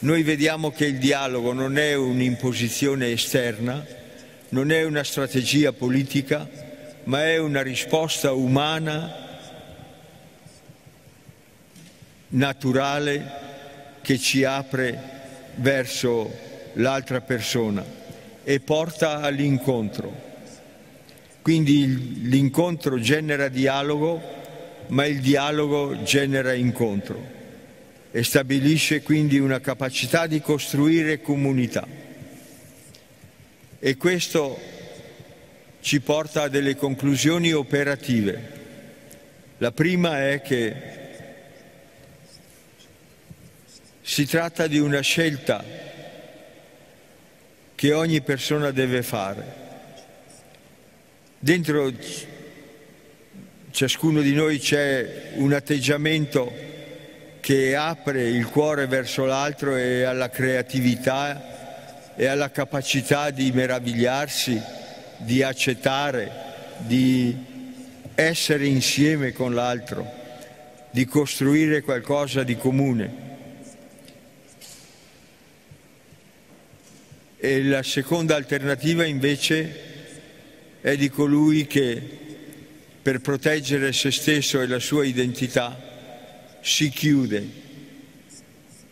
noi vediamo che il dialogo non è un'imposizione esterna, non è una strategia politica, ma è una risposta umana, naturale, che ci apre verso l'altra persona e porta all'incontro. Quindi l'incontro genera dialogo, ma il dialogo genera incontro e stabilisce quindi una capacità di costruire comunità. E questo ci porta a delle conclusioni operative. La prima è che si tratta di una scelta che ogni persona deve fare. Dentro ciascuno di noi c'è un atteggiamento che apre il cuore verso l'altro e alla creatività e alla capacità di meravigliarsi, di accettare, di essere insieme con l'altro, di costruire qualcosa di comune. E la seconda alternativa invece è di colui che per proteggere se stesso e la sua identità si chiude,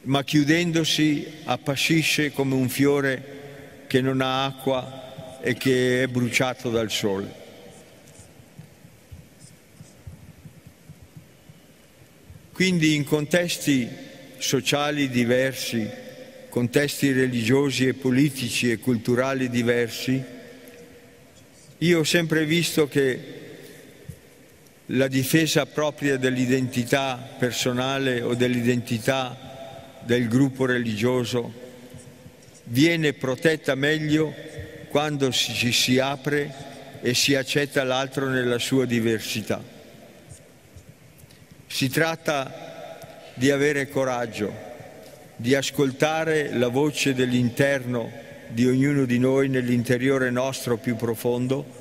ma chiudendosi appassisce come un fiore che non ha acqua e che è bruciato dal sole. Quindi in contesti sociali diversi, contesti religiosi e politici e culturali diversi, io ho sempre visto che la difesa propria dell'identità personale o dell'identità del gruppo religioso viene protetta meglio quando ci si apre e si accetta l'altro nella sua diversità. Si tratta di avere coraggio, di ascoltare la voce dell'interno di ognuno di noi nell'interiore nostro più profondo,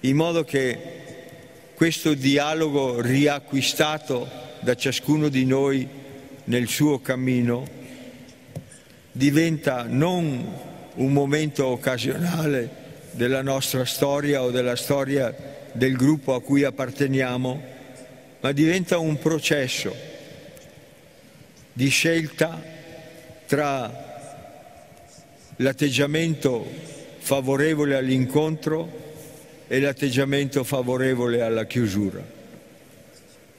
in modo che questo dialogo riacquistato da ciascuno di noi nel suo cammino diventa non un momento occasionale della nostra storia o della storia del gruppo a cui apparteniamo, ma diventa un processo di scelta tra l'atteggiamento favorevole all'incontro e l'atteggiamento favorevole alla chiusura.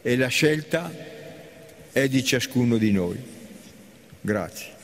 E la scelta è di ciascuno di noi. Grazie.